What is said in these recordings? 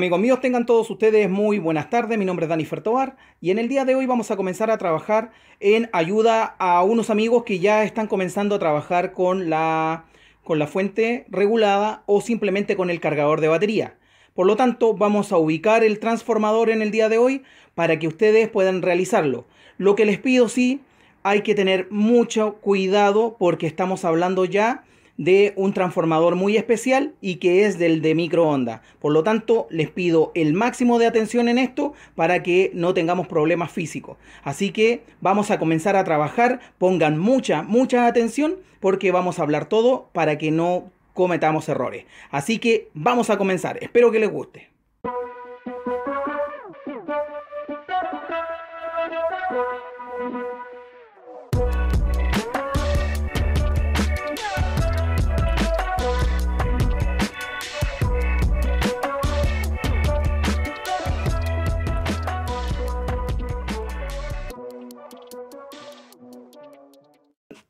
Amigos míos, tengan todos ustedes muy buenas tardes. Mi nombre es Dani Fertobar y en el día de hoy vamos a comenzar a trabajar en ayuda a unos amigos que ya están comenzando a trabajar con la, con la fuente regulada o simplemente con el cargador de batería. Por lo tanto, vamos a ubicar el transformador en el día de hoy para que ustedes puedan realizarlo. Lo que les pido sí, hay que tener mucho cuidado porque estamos hablando ya de un transformador muy especial y que es del de microondas. Por lo tanto, les pido el máximo de atención en esto para que no tengamos problemas físicos. Así que vamos a comenzar a trabajar. Pongan mucha, mucha atención porque vamos a hablar todo para que no cometamos errores. Así que vamos a comenzar. Espero que les guste.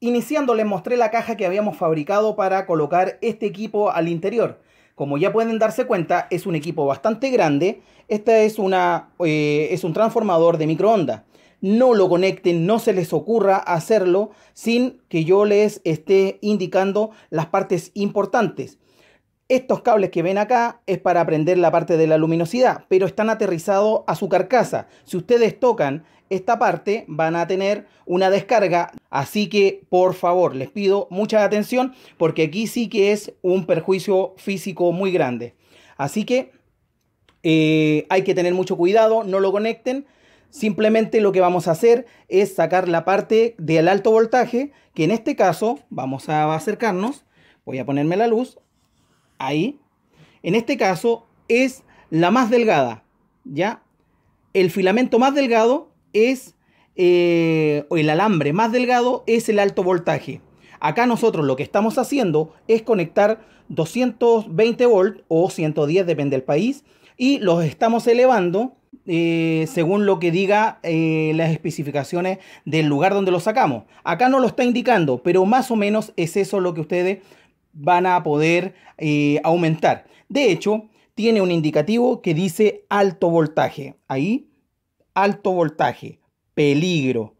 Iniciando les mostré la caja que habíamos fabricado para colocar este equipo al interior. Como ya pueden darse cuenta, es un equipo bastante grande. Este es, una, eh, es un transformador de microondas. No lo conecten, no se les ocurra hacerlo sin que yo les esté indicando las partes importantes. Estos cables que ven acá es para prender la parte de la luminosidad, pero están aterrizados a su carcasa. Si ustedes tocan esta parte van a tener una descarga. Así que por favor les pido mucha atención porque aquí sí que es un perjuicio físico muy grande. Así que eh, hay que tener mucho cuidado, no lo conecten. Simplemente lo que vamos a hacer es sacar la parte del alto voltaje, que en este caso vamos a acercarnos. Voy a ponerme la luz. Ahí. En este caso es la más delgada. ¿Ya? El filamento más delgado es, eh, el alambre más delgado es el alto voltaje. Acá nosotros lo que estamos haciendo es conectar 220 volt o 110, depende del país, y los estamos elevando eh, según lo que diga eh, las especificaciones del lugar donde lo sacamos. Acá no lo está indicando, pero más o menos es eso lo que ustedes van a poder aumentar. De hecho, tiene un indicativo que dice alto voltaje. Ahí alto voltaje, peligro.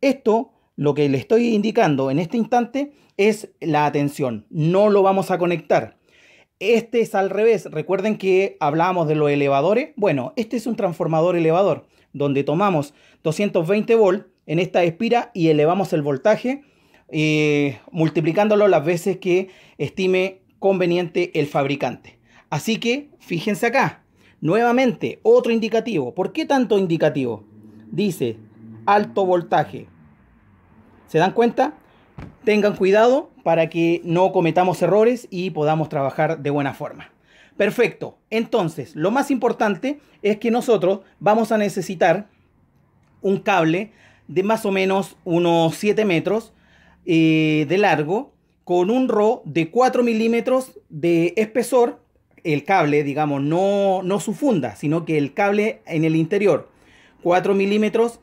Esto, lo que le estoy indicando en este instante, es la atención. No lo vamos a conectar. Este es al revés. Recuerden que hablábamos de los elevadores. Bueno, este es un transformador elevador, donde tomamos 220 volt en esta espira y elevamos el voltaje, eh, multiplicándolo las veces que estime conveniente el fabricante. Así que fíjense acá, Nuevamente, otro indicativo. ¿Por qué tanto indicativo? Dice alto voltaje. ¿Se dan cuenta? Tengan cuidado para que no cometamos errores y podamos trabajar de buena forma. Perfecto. Entonces, lo más importante es que nosotros vamos a necesitar un cable de más o menos unos 7 metros eh, de largo con un RO de 4 milímetros de espesor el cable, digamos, no, no su funda, sino que el cable en el interior, 4 milímetros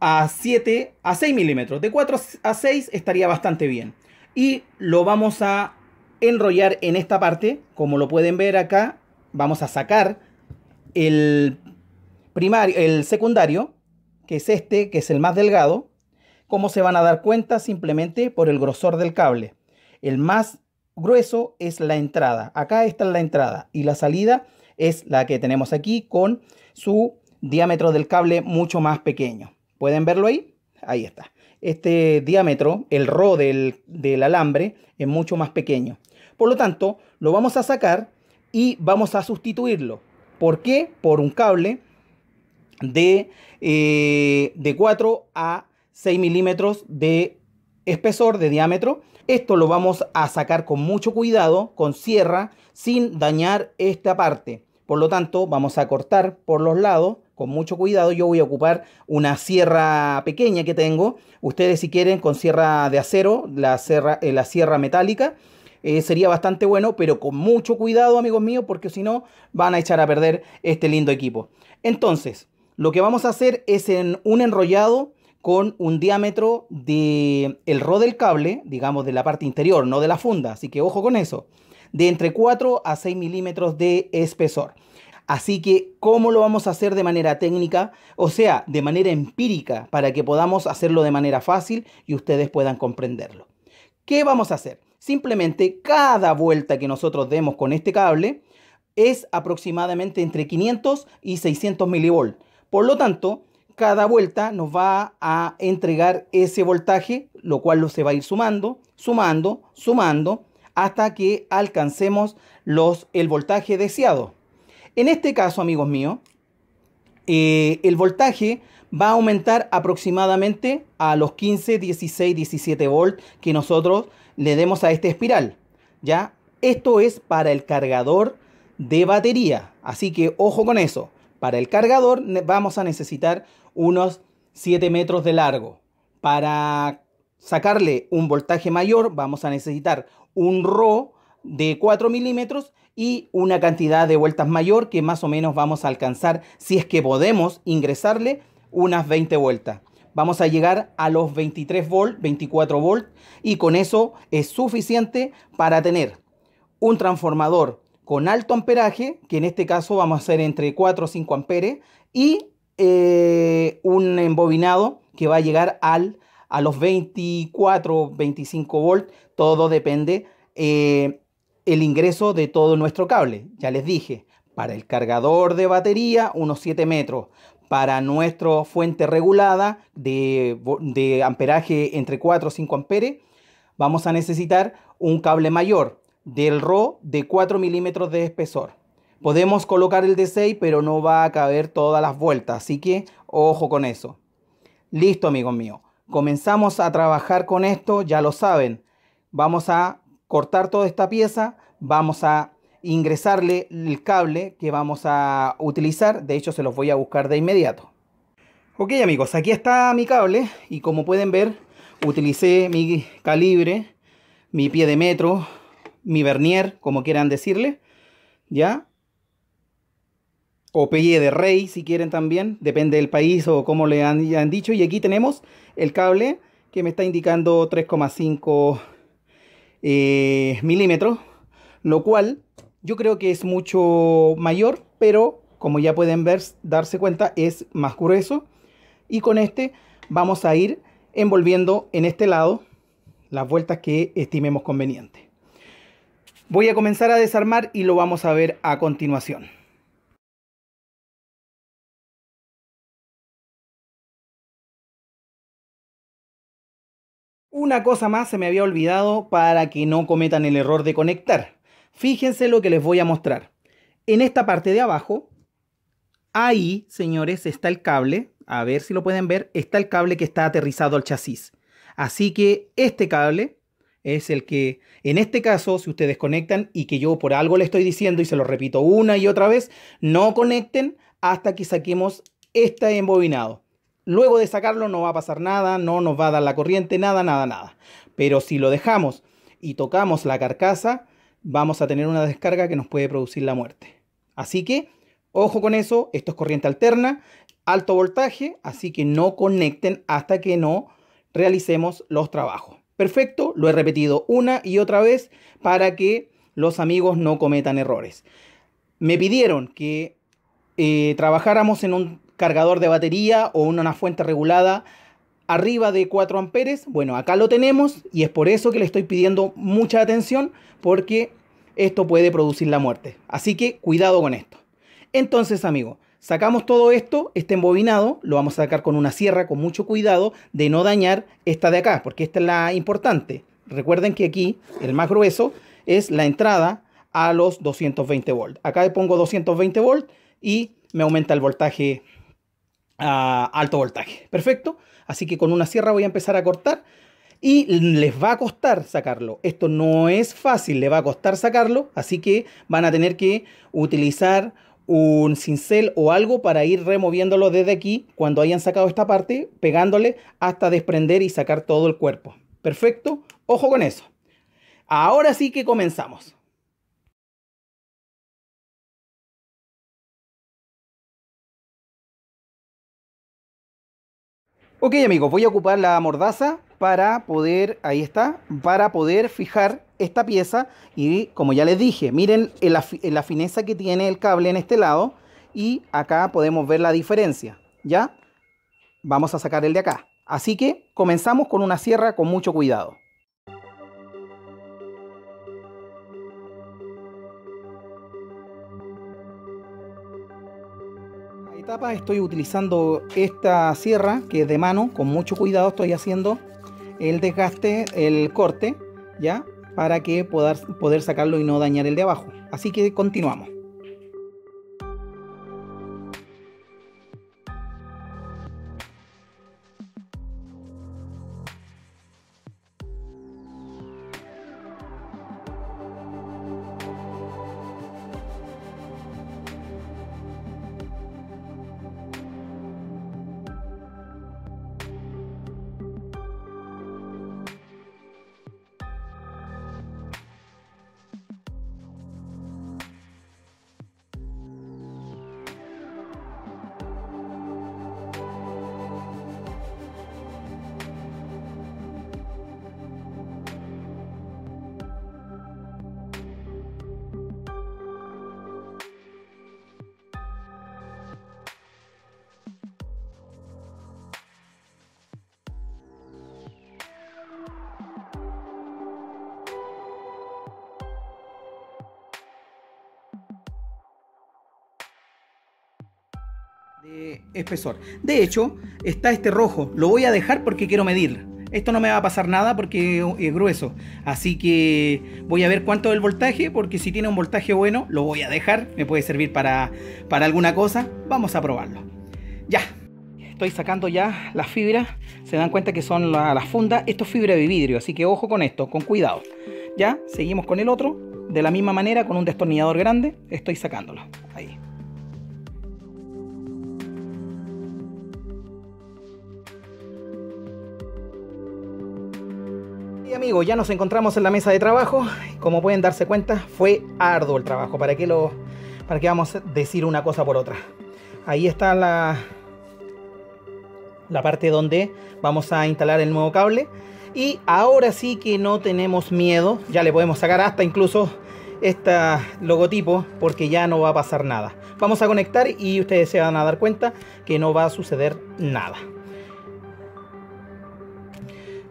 a 7 a 6 milímetros. De 4 a 6 estaría bastante bien. Y lo vamos a enrollar en esta parte, como lo pueden ver acá, vamos a sacar el primario, el secundario, que es este, que es el más delgado. Como se van a dar cuenta simplemente por el grosor del cable. El más grueso es la entrada. Acá está la entrada y la salida es la que tenemos aquí con su diámetro del cable mucho más pequeño. ¿Pueden verlo ahí? Ahí está. Este diámetro, el ro del, del alambre, es mucho más pequeño. Por lo tanto, lo vamos a sacar y vamos a sustituirlo. ¿Por qué? Por un cable de, eh, de 4 a 6 milímetros de espesor, de diámetro, esto lo vamos a sacar con mucho cuidado, con sierra, sin dañar esta parte. Por lo tanto, vamos a cortar por los lados con mucho cuidado. Yo voy a ocupar una sierra pequeña que tengo. Ustedes si quieren con sierra de acero, la sierra, eh, la sierra metálica, eh, sería bastante bueno, pero con mucho cuidado, amigos míos, porque si no van a echar a perder este lindo equipo. Entonces, lo que vamos a hacer es en un enrollado con un diámetro de el ro del cable, digamos de la parte interior, no de la funda, así que ojo con eso, de entre 4 a 6 milímetros de espesor. Así que, ¿cómo lo vamos a hacer de manera técnica? O sea, de manera empírica, para que podamos hacerlo de manera fácil y ustedes puedan comprenderlo. ¿Qué vamos a hacer? Simplemente cada vuelta que nosotros demos con este cable es aproximadamente entre 500 y 600 milivolt. Por lo tanto, cada vuelta nos va a entregar ese voltaje, lo cual se va a ir sumando, sumando, sumando, hasta que alcancemos los, el voltaje deseado. En este caso, amigos míos, eh, el voltaje va a aumentar aproximadamente a los 15, 16, 17 volts que nosotros le demos a este espiral. ¿ya? Esto es para el cargador de batería. Así que ojo con eso. Para el cargador vamos a necesitar unos 7 metros de largo. Para sacarle un voltaje mayor vamos a necesitar un RO de 4 milímetros y una cantidad de vueltas mayor que más o menos vamos a alcanzar si es que podemos ingresarle unas 20 vueltas. Vamos a llegar a los 23 volt, 24 volt y con eso es suficiente para tener un transformador con alto amperaje, que en este caso vamos a hacer entre 4 o 5 amperes, y eh, un embobinado que va a llegar al, a los 24, 25 volt, todo depende eh, el ingreso de todo nuestro cable. Ya les dije, para el cargador de batería, unos 7 metros. Para nuestra fuente regulada de, de amperaje entre 4 o 5 amperes, vamos a necesitar un cable mayor del RO de 4 milímetros de espesor. Podemos colocar el de 6, pero no va a caber todas las vueltas, así que ojo con eso. Listo, amigos míos. Comenzamos a trabajar con esto, ya lo saben. Vamos a cortar toda esta pieza, vamos a ingresarle el cable que vamos a utilizar. De hecho, se los voy a buscar de inmediato. Ok, amigos, aquí está mi cable y como pueden ver, utilicé mi calibre, mi pie de metro, mi vernier, como quieran decirle, ¿ya? O pelle de rey, si quieren también, depende del país o como le han, han dicho. Y aquí tenemos el cable que me está indicando 3,5 eh, milímetros, lo cual yo creo que es mucho mayor, pero como ya pueden ver, darse cuenta, es más grueso. Y con este vamos a ir envolviendo en este lado las vueltas que estimemos conveniente. Voy a comenzar a desarmar y lo vamos a ver a continuación. Una cosa más se me había olvidado para que no cometan el error de conectar. Fíjense lo que les voy a mostrar. En esta parte de abajo, ahí, señores, está el cable. A ver si lo pueden ver. Está el cable que está aterrizado al chasis. Así que este cable es el que, en este caso, si ustedes conectan y que yo por algo le estoy diciendo y se lo repito una y otra vez, no conecten hasta que saquemos este embobinado. Luego de sacarlo no va a pasar nada, no nos va a dar la corriente, nada, nada, nada. Pero si lo dejamos y tocamos la carcasa, vamos a tener una descarga que nos puede producir la muerte. Así que, ojo con eso, esto es corriente alterna, alto voltaje, así que no conecten hasta que no realicemos los trabajos. Perfecto, lo he repetido una y otra vez para que los amigos no cometan errores. Me pidieron que eh, trabajáramos en un cargador de batería o una fuente regulada arriba de 4 amperes. Bueno, acá lo tenemos y es por eso que le estoy pidiendo mucha atención porque esto puede producir la muerte. Así que cuidado con esto. Entonces, amigos, Sacamos todo esto, este embobinado, lo vamos a sacar con una sierra con mucho cuidado de no dañar esta de acá, porque esta es la importante. Recuerden que aquí el más grueso es la entrada a los 220 volts. Acá le pongo 220 volts y me aumenta el voltaje a alto voltaje. Perfecto. Así que con una sierra voy a empezar a cortar y les va a costar sacarlo. Esto no es fácil, le va a costar sacarlo, así que van a tener que utilizar un cincel o algo para ir removiéndolo desde aquí cuando hayan sacado esta parte, pegándole hasta desprender y sacar todo el cuerpo. Perfecto, ojo con eso. Ahora sí que comenzamos. Ok amigos, voy a ocupar la mordaza para poder, ahí está, para poder fijar esta pieza y como ya les dije, miren la, la fineza que tiene el cable en este lado, y acá podemos ver la diferencia, ¿ya? Vamos a sacar el de acá. Así que comenzamos con una sierra con mucho cuidado. Etapa estoy utilizando esta sierra que es de mano, con mucho cuidado estoy haciendo el desgaste, el corte, ¿ya? Para que poder, poder sacarlo y no dañar el de abajo. Así que continuamos. De espesor. De hecho, está este rojo. Lo voy a dejar porque quiero medir. Esto no me va a pasar nada porque es grueso. Así que voy a ver cuánto es el voltaje, porque si tiene un voltaje bueno, lo voy a dejar. Me puede servir para, para alguna cosa. Vamos a probarlo. Ya. Estoy sacando ya las fibras. Se dan cuenta que son las fundas. Esto es fibra de vidrio, así que ojo con esto, con cuidado. Ya, seguimos con el otro. De la misma manera, con un destornillador grande, estoy sacándolo. Ahí. Amigos, ya nos encontramos en la mesa de trabajo. Como pueden darse cuenta, fue arduo el trabajo. ¿Para qué, lo, para qué vamos a decir una cosa por otra? Ahí está la, la parte donde vamos a instalar el nuevo cable. Y ahora sí que no tenemos miedo. Ya le podemos sacar hasta incluso este logotipo porque ya no va a pasar nada. Vamos a conectar y ustedes se van a dar cuenta que no va a suceder nada.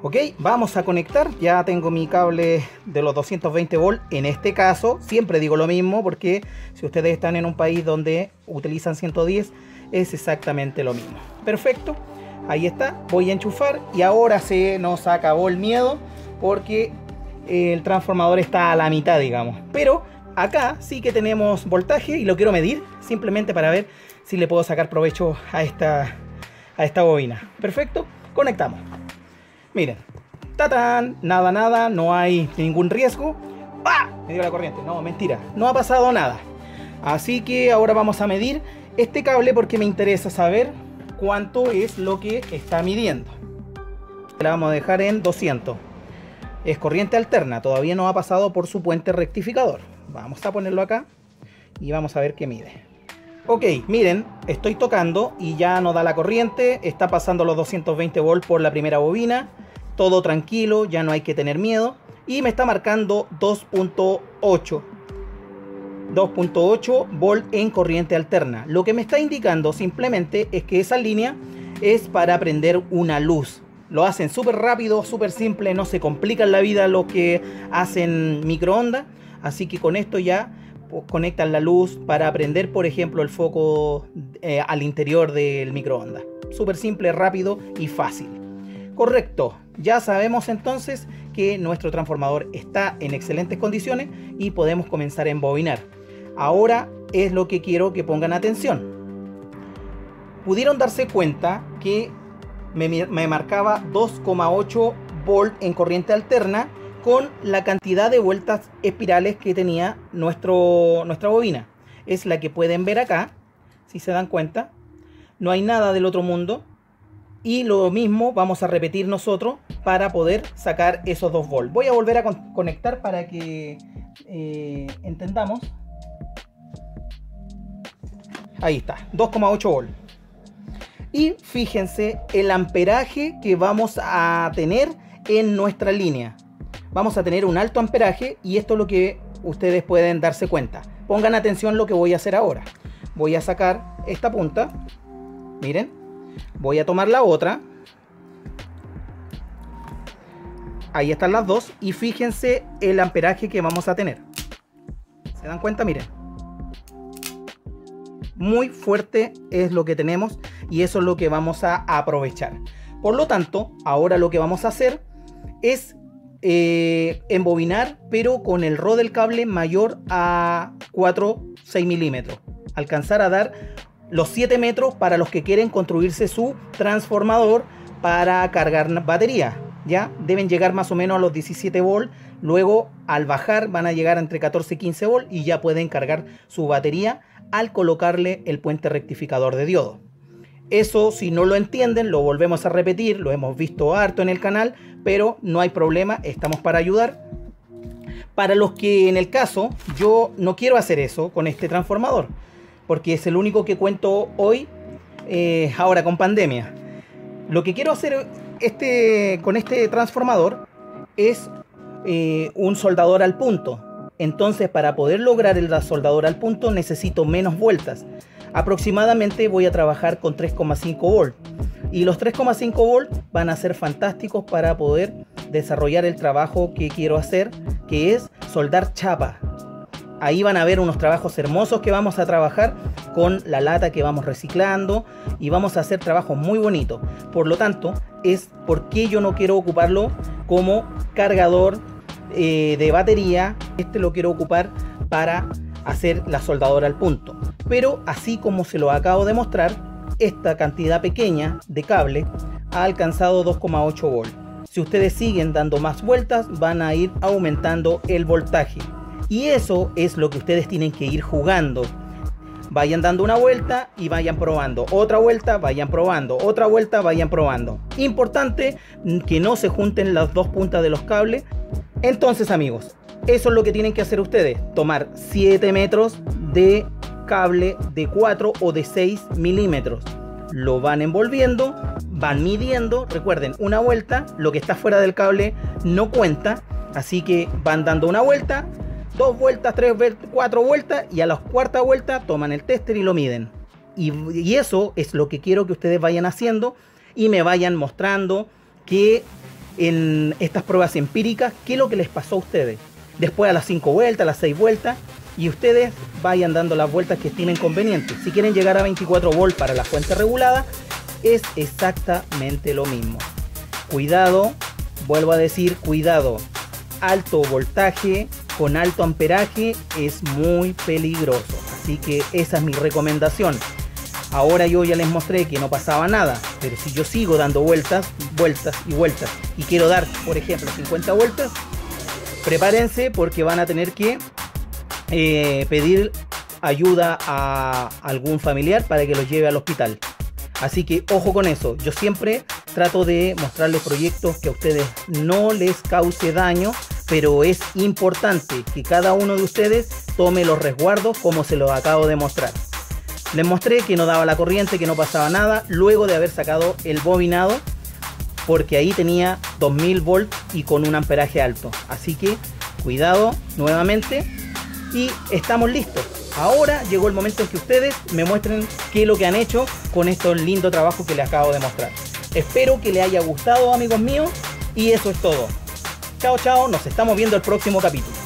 Ok, vamos a conectar. Ya tengo mi cable de los 220 volt. En este caso, siempre digo lo mismo porque si ustedes están en un país donde utilizan 110, es exactamente lo mismo. Perfecto. Ahí está. Voy a enchufar y ahora se nos acabó el miedo porque el transformador está a la mitad, digamos. Pero acá sí que tenemos voltaje y lo quiero medir simplemente para ver si le puedo sacar provecho a esta, a esta bobina. Perfecto. Conectamos. Miren, tatán, nada, nada, no hay ningún riesgo. ¡Ah! Me dio la corriente. No, mentira, no ha pasado nada. Así que ahora vamos a medir este cable porque me interesa saber cuánto es lo que está midiendo. La vamos a dejar en 200. Es corriente alterna, todavía no ha pasado por su puente rectificador. Vamos a ponerlo acá y vamos a ver qué mide. Ok, miren, estoy tocando y ya no da la corriente, está pasando los 220 volts por la primera bobina todo tranquilo, ya no hay que tener miedo. Y me está marcando 2.8. 2.8 volt en corriente alterna. Lo que me está indicando simplemente es que esa línea es para prender una luz. Lo hacen súper rápido, súper simple, no se complican la vida lo que hacen microondas. Así que con esto ya conectan la luz para prender, por ejemplo, el foco eh, al interior del microondas. Súper simple, rápido y fácil. Correcto, ya sabemos entonces que nuestro transformador está en excelentes condiciones y podemos comenzar a embobinar. Ahora es lo que quiero que pongan atención. Pudieron darse cuenta que me, marcaba 2,8 volt en corriente alterna con la cantidad de vueltas espirales que tenía nuestro, nuestra bobina. Es la que pueden ver acá, si se dan cuenta. No hay nada del otro mundo y lo mismo vamos a repetir nosotros para poder sacar esos 2 volts. Voy a volver a conectar para que eh, entendamos. Ahí está, 2,8 volts. Y fíjense el amperaje que vamos a tener en nuestra línea. Vamos a tener un alto amperaje y esto es lo que ustedes pueden darse cuenta. Pongan atención lo que voy a hacer ahora. voy a sacar esta punta. Miren, voy a tomar la otra. Ahí están las dos y fíjense el amperaje que vamos a tener. ¿Se dan cuenta? Miren. Muy fuerte es lo que tenemos y eso es lo que vamos a aprovechar. Por lo tanto, ahora lo que vamos a hacer es eh, embobinar, pero con el rod del cable mayor a 4, 6 milímetros. Alcanzar a dar los 7 metros para los que quieren construirse su transformador para cargar batería. Ya deben llegar más o menos a los 17 volt. Luego, al bajar, van a llegar entre 14 y 15 volt y ya pueden cargar su batería al colocarle el puente rectificador de diodo. Eso, si no lo entienden, lo volvemos a repetir, lo hemos visto harto en el canal, pero no hay problema, estamos para ayudar. Para los que en el caso yo no quiero hacer eso con este transformador, porque es el único que cuento hoy, eh, ahora con pandemia. Lo que quiero hacer este, con este transformador es eh, un soldador al punto. Entonces, para poder lograr el soldador al punto necesito menos vueltas. Aproximadamente voy a trabajar con 3,5 volt. Y los 3,5 volt van a ser fantásticos para poder desarrollar el trabajo que quiero hacer, que es soldar chapa. Ahí van a ver unos trabajos hermosos que vamos a trabajar con la lata que vamos reciclando y vamos a hacer trabajos muy bonitos. Por lo tanto, es porque yo no quiero ocuparlo como cargador eh, de batería. Este lo quiero ocupar para hacer la soldadora al punto. Pero así como se lo acabo de mostrar, esta cantidad pequeña de cable ha alcanzado 2,8 volts. Si ustedes siguen dando más vueltas, van a ir aumentando el voltaje. Y eso es lo que ustedes tienen que ir jugando. Vayan dando una vuelta y vayan probando. Otra vuelta, vayan probando. Otra vuelta, vayan probando. Importante que no se junten las dos puntas de los cables. Entonces amigos, eso es lo que tienen que hacer ustedes. Tomar 7 metros de cable de 4 o de 6 milímetros. Lo van envolviendo, van midiendo. Recuerden, una vuelta, lo que está fuera del cable no cuenta. Así que van dando una vuelta, dos vueltas, tres, cuatro vueltas y a la cuarta vuelta toman el tester y lo miden. Y, eso es lo que quiero que ustedes vayan haciendo y me vayan mostrando que en estas pruebas empíricas, qué es lo que les pasó a ustedes. Después a las 5 vueltas, a las 6 vueltas, y ustedes vayan dando las vueltas que estimen convenientes. Si quieren llegar a 24 volt para la fuente regulada, es exactamente lo mismo. Cuidado, vuelvo a decir, cuidado. Alto voltaje con alto amperaje es muy peligroso. Así que esa es mi recomendación. Ahora yo ya les mostré que no pasaba nada, pero si yo sigo dando vueltas, vueltas y vueltas y quiero dar, por ejemplo, 50 vueltas, prepárense porque van a tener que eh, pedir ayuda a algún familiar para que los lleve al hospital. Así que ojo con eso. Yo siempre trato de mostrarles proyectos que a ustedes no les cause daño, pero es importante que cada uno de ustedes tome los resguardos como se los acabo de mostrar. Les mostré que no daba la corriente, que no pasaba nada, luego de haber sacado el bobinado, porque ahí tenía 2000 volts y con un amperaje alto. Así que cuidado nuevamente y estamos listos. Ahora llegó el momento en que ustedes me muestren qué es lo que han hecho con estos lindos trabajos que les acabo de mostrar. Espero que les haya gustado amigos míos y eso es todo. Chao chao, nos estamos viendo el próximo capítulo.